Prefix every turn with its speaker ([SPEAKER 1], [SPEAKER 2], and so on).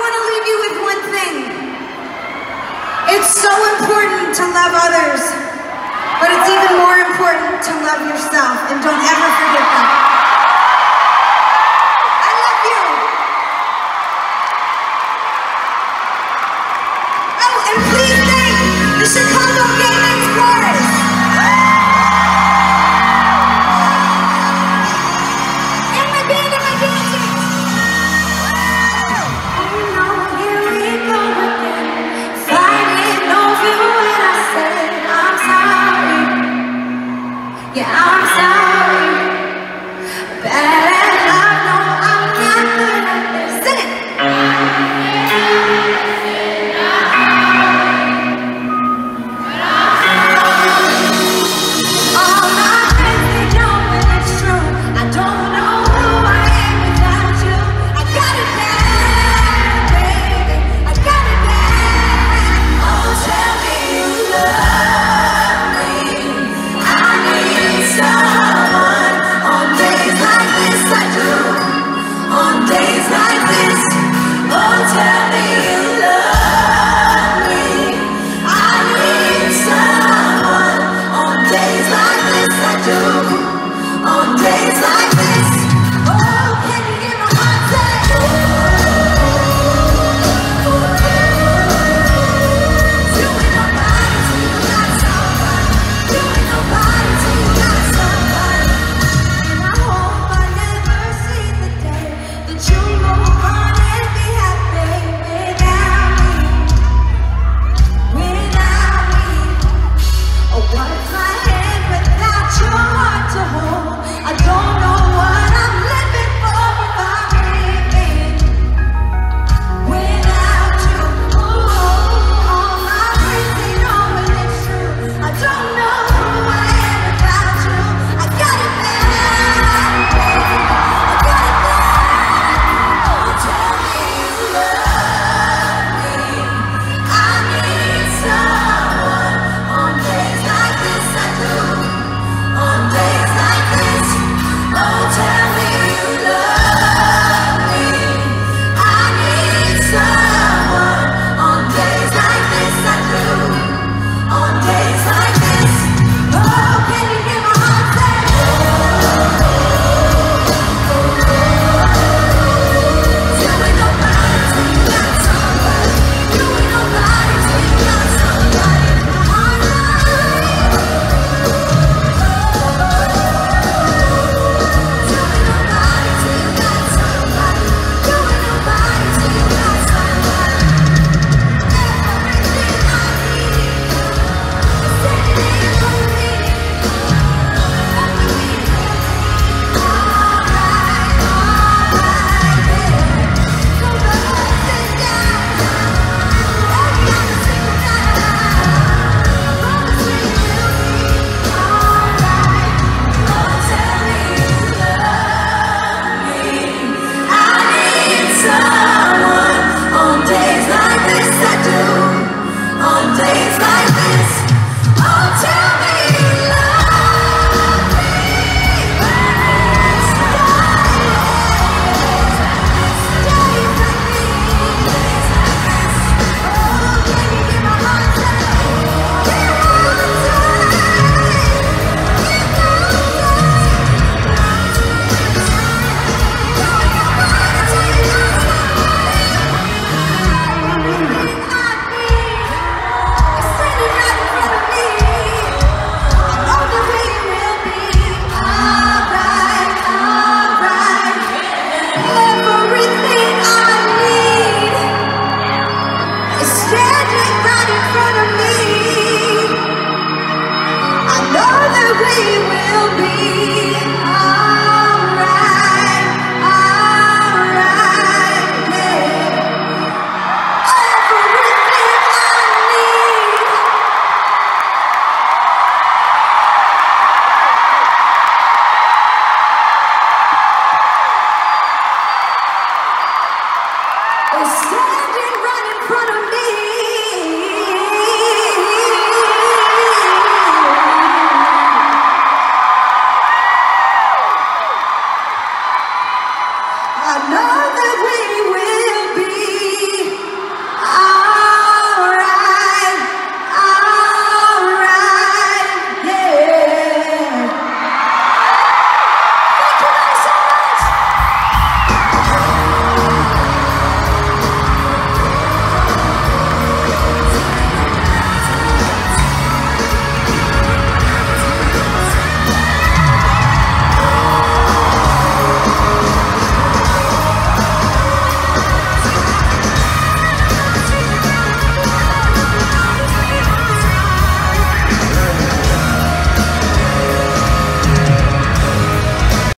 [SPEAKER 1] want to leave you with one thing. It's so important to love others, but it's even more important to love yourself and don't ever back.